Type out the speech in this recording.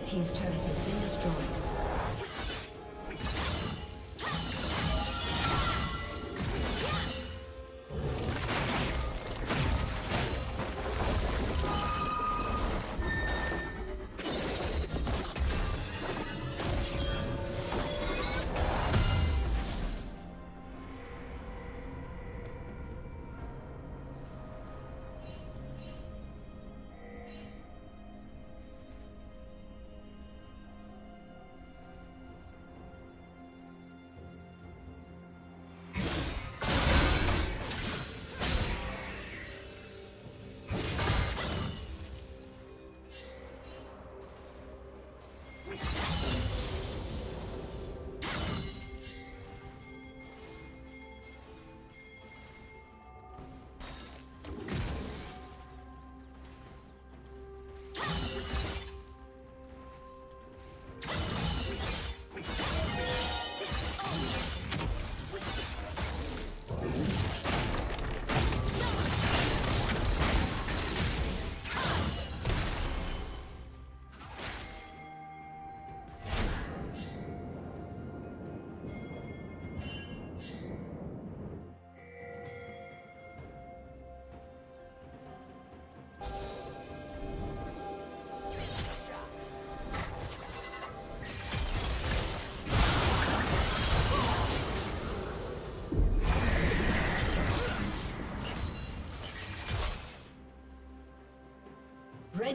Red Team's turret